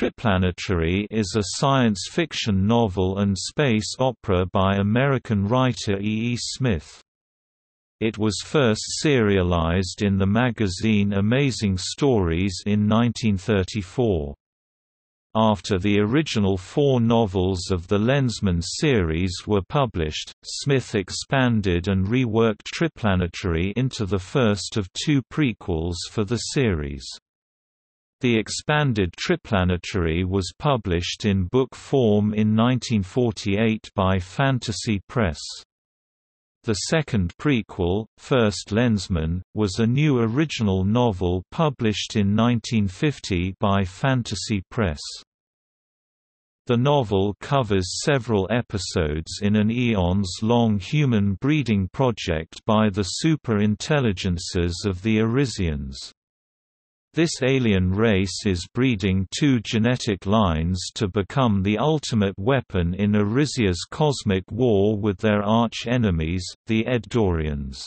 Triplanetary is a science fiction novel and space opera by American writer E. E. Smith. It was first serialized in the magazine Amazing Stories in 1934. After the original four novels of the Lensman series were published, Smith expanded and reworked Triplanetary into the first of two prequels for the series. The expanded Triplanetary was published in book form in 1948 by Fantasy Press. The second prequel, First Lensman, was a new original novel published in 1950 by Fantasy Press. The novel covers several episodes in an eons-long human breeding project by the super-intelligences of the Arisians. This alien race is breeding two genetic lines to become the ultimate weapon in Arisia's cosmic war with their arch-enemies, the Eddorians.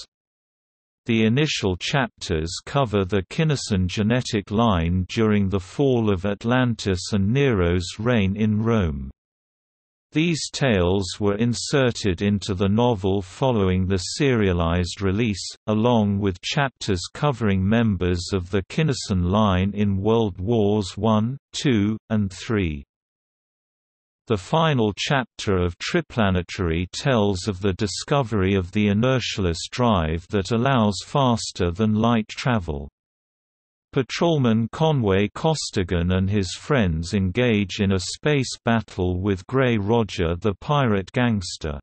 The initial chapters cover the Kinnison genetic line during the fall of Atlantis and Nero's reign in Rome. These tales were inserted into the novel following the serialized release, along with chapters covering members of the Kinnison line in World Wars I, II, and III. The final chapter of Triplanetary tells of the discovery of the inertialess drive that allows faster-than-light travel. Patrolman Conway Costigan and his friends engage in a space battle with Gray Roger the pirate gangster.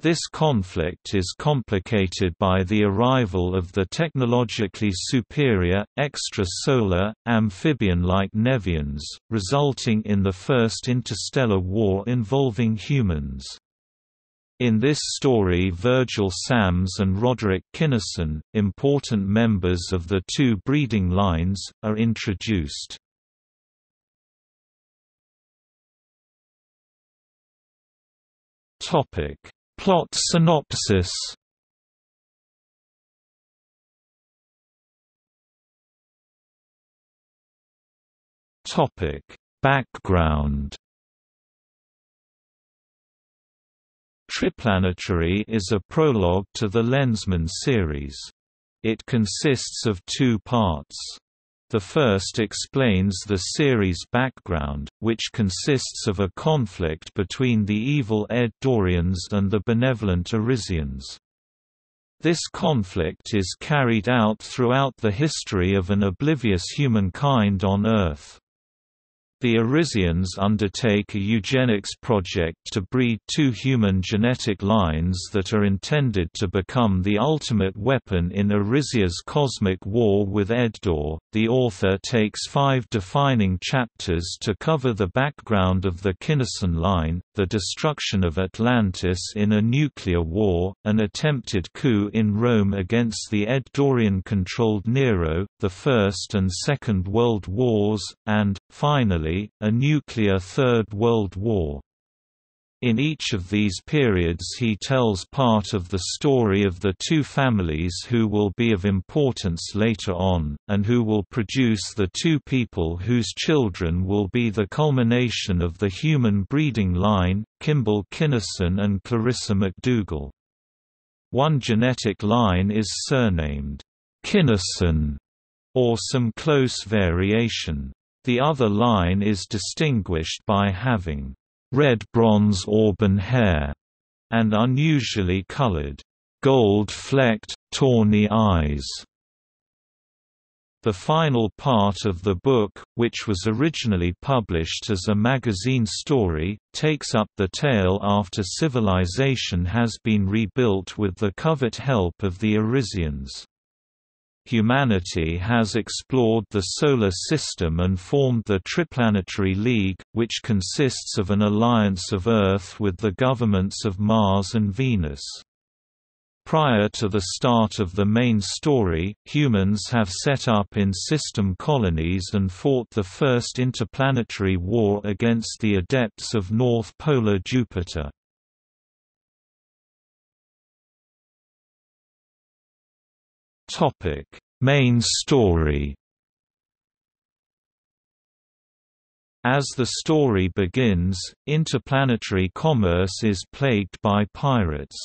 This conflict is complicated by the arrival of the technologically superior, extrasolar, amphibian-like Nevians, resulting in the first interstellar war involving humans. In this story Virgil Samms and Roderick Kinnison, important members of the two breeding lines, are introduced. Plot synopsis Background Triplanetary is a prologue to the Lensman series. It consists of two parts. The first explains the series' background, which consists of a conflict between the evil Eddorians and the benevolent Arisians. This conflict is carried out throughout the history of an oblivious humankind on Earth. The Arisians undertake a eugenics project to breed two human genetic lines that are intended to become the ultimate weapon in Arisia's cosmic war with Eddor. The author takes five defining chapters to cover the background of the Kinnison line, the destruction of Atlantis in a nuclear war, an attempted coup in Rome against the Eddorian-controlled Nero, the First and Second World Wars, and, finally, a nuclear Third World War. In each of these periods he tells part of the story of the two families who will be of importance later on, and who will produce the two people whose children will be the culmination of the human breeding line, Kimball Kinnison and Clarissa McDougal. One genetic line is surnamed Kinnison, or some close variation. The other line is distinguished by having red bronze auburn hair and unusually colored, gold-flecked, tawny eyes. The final part of the book, which was originally published as a magazine story, takes up the tale after civilization has been rebuilt with the covert help of the Arisians. Humanity has explored the Solar System and formed the Triplanetary League, which consists of an alliance of Earth with the governments of Mars and Venus. Prior to the start of the main story, humans have set up in system colonies and fought the first interplanetary war against the adepts of North Polar Jupiter. Topic: Main story. As the story begins, interplanetary commerce is plagued by pirates.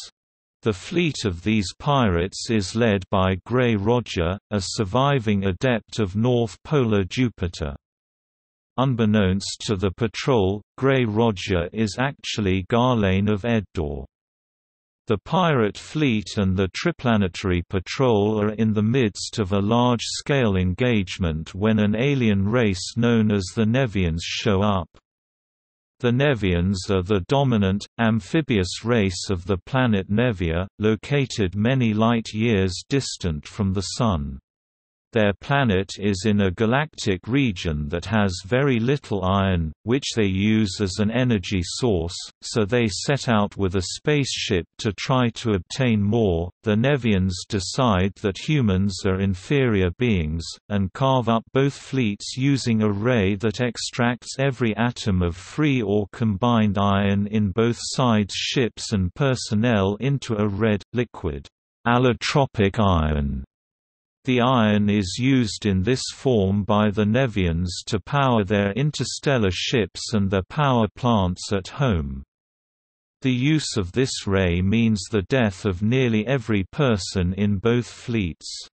The fleet of these pirates is led by Grey Roger, a surviving adept of North Polar Jupiter. Unbeknownst to the patrol, Grey Roger is actually Garlane of Eddor. The pirate fleet and the Triplanetary Patrol are in the midst of a large-scale engagement when an alien race known as the Nevians show up. The Nevians are the dominant, amphibious race of the planet Nevia, located many light-years distant from the Sun. Their planet is in a galactic region that has very little iron, which they use as an energy source, so they set out with a spaceship to try to obtain more. The Nevians decide that humans are inferior beings, and carve up both fleets using a ray that extracts every atom of free or combined iron in both sides' ships and personnel into a red, liquid, allotropic iron. The iron is used in this form by the Nevians to power their interstellar ships and their power plants at home. The use of this ray means the death of nearly every person in both fleets.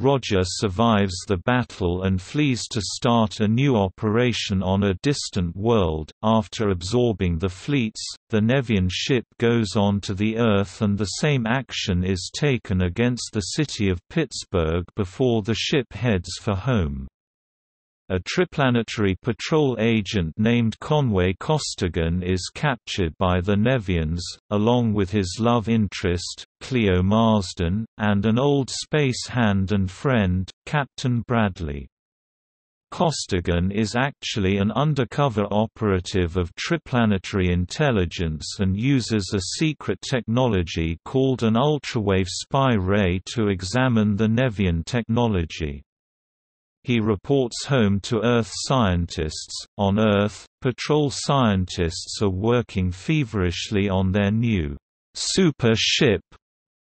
Roger survives the battle and flees to start a new operation on a distant world. After absorbing the fleets, the Nevian ship goes on to the Earth and the same action is taken against the city of Pittsburgh before the ship heads for home. A triplanetary patrol agent named Conway Costigan is captured by the Nevians, along with his love interest, Clio Marsden, and an old space hand and friend, Captain Bradley. Costigan is actually an undercover operative of triplanetary intelligence and uses a secret technology called an ultrawave spy ray to examine the Nevian technology. He reports home to Earth scientists. On Earth, patrol scientists are working feverishly on their new super ship,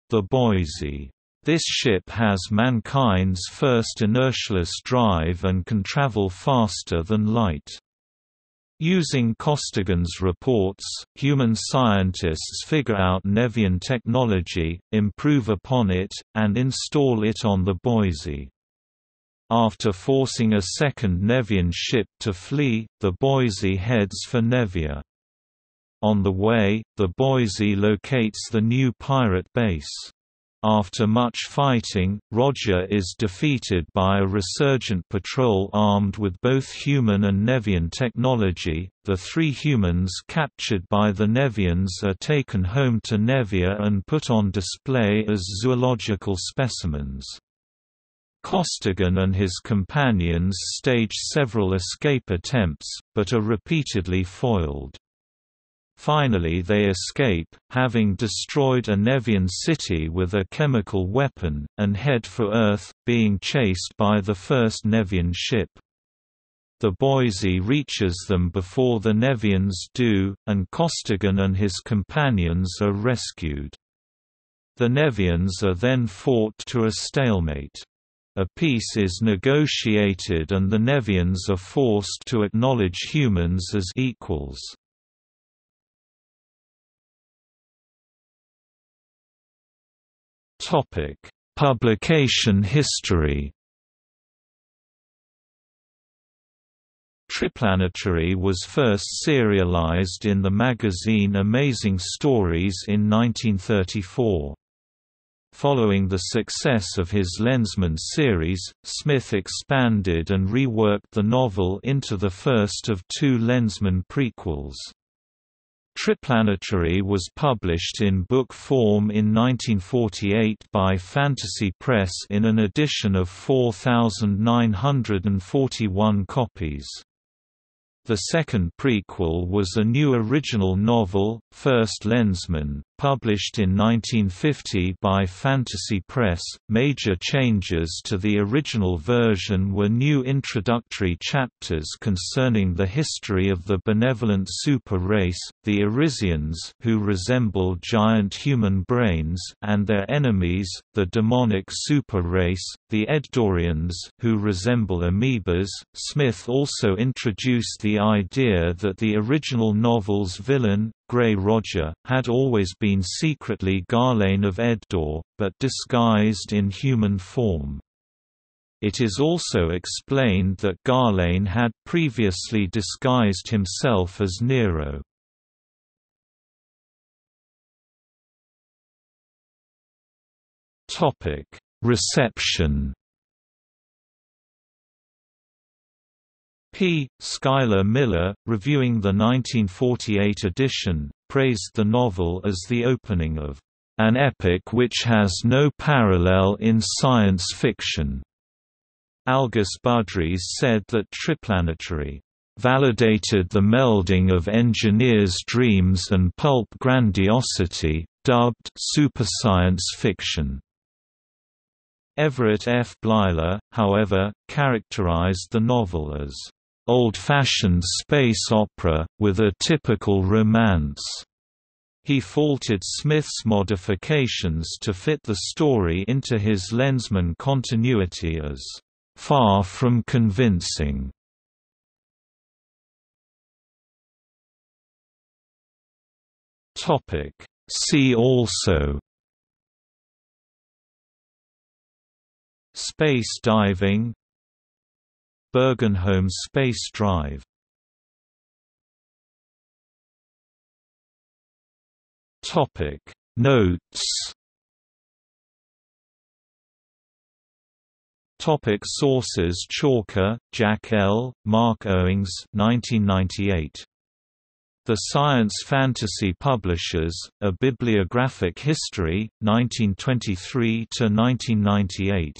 the Boise. This ship has mankind's first inertialess drive and can travel faster than light. Using Costigan's reports, human scientists figure out Nevian technology, improve upon it, and install it on the Boise. After forcing a second Nevian ship to flee, the Boise heads for Nevia. On the way, the Boise locates the new pirate base. After much fighting, Roger is defeated by a resurgent patrol armed with both human and Nevian technology. The three humans captured by the Nevians are taken home to Nevia and put on display as zoological specimens. Costigan and his companions stage several escape attempts, but are repeatedly foiled. Finally they escape, having destroyed a Nevian city with a chemical weapon, and head for Earth, being chased by the first Nevian ship. The Boise reaches them before the Nevians do, and Costigan and his companions are rescued. The Nevians are then fought to a stalemate. A peace is negotiated and the Nevians are forced to acknowledge humans as equals. Publication history. Triplanetary was first serialized in the magazine Amazing Stories in 1934. Following the success of his Lensman series, Smith expanded and reworked the novel into the first of two Lensman prequels. Triplanetary was published in book form in 1948 by Fantasy Press in an edition of 4,941 copies. The second prequel was a new original novel, First Lensman, published in 1950 by Fantasy Press. Major changes to the original version were new introductory chapters concerning the history of the benevolent super race, the Arisians, who resemble giant human brains, and their enemies, the demonic super race, the Eddorians, who resemble amoebas. Smith also introduced the idea that the original novel's villain, Grey Roger, had always been secretly Garlane of Eddor, but disguised in human form. It is also explained that Garlane had previously disguised himself as Nero. Reception P. Schuyler Miller, reviewing the 1948 edition, praised the novel as the opening of an epic which has no parallel in science fiction. Algis Budrys said that Triplanetary validated the melding of engineers' dreams and pulp grandiosity, dubbed super science fiction. Everett F. Bleiler, however, characterized the novel as old-fashioned space opera, with a typical romance. He faulted Smith's modifications to fit the story into his Lensman continuity as far from convincing. See also Space diving Bergenholm Space Drive Topic Notes Topic sources Chalker, Jack L., Mark Owings 1998. The Science Fantasy Publishers, A Bibliographic History, 1923–1998.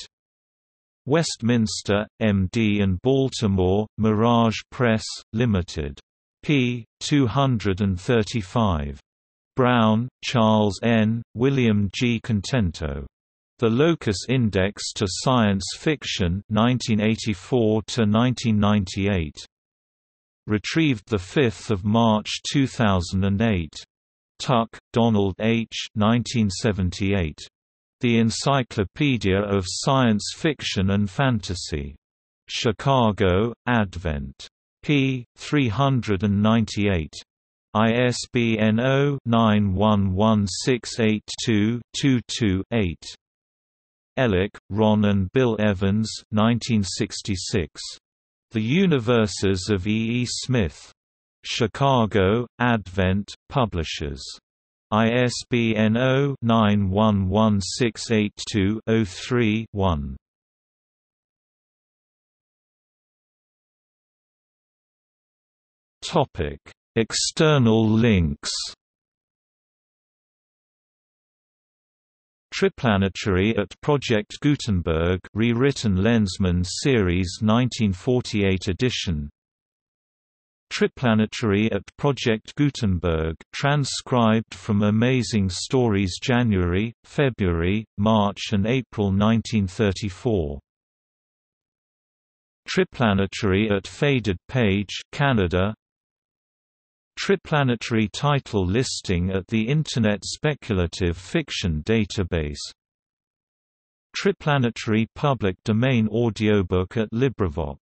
Westminster, M.D. and Baltimore, Mirage Press, Limited. p. 235. Brown, Charles N., William G. Contento. The Locus Index to Science Fiction 1984–1998. Retrieved 5 March 2008. Tuck, Donald H. 1978. The Encyclopedia of Science Fiction and Fantasy. Chicago, Advent. p. 398. ISBN 0-911682-22-8. Ellik, Ron and Bill Evans 1966. The Universes of E. E. Smith. Chicago, Advent, Publishers. ISBN 0-911682-03-1. Topic: External links. Triplanetary at Project Gutenberg rewritten Lensman Series 1948 edition Triplanetary at Project Gutenberg transcribed from Amazing Stories January, February, March and April 1934. Triplanetary at Faded Page Canada. Triplanetary title listing at the Internet Speculative Fiction Database. Triplanetary public domain audiobook at LibriVox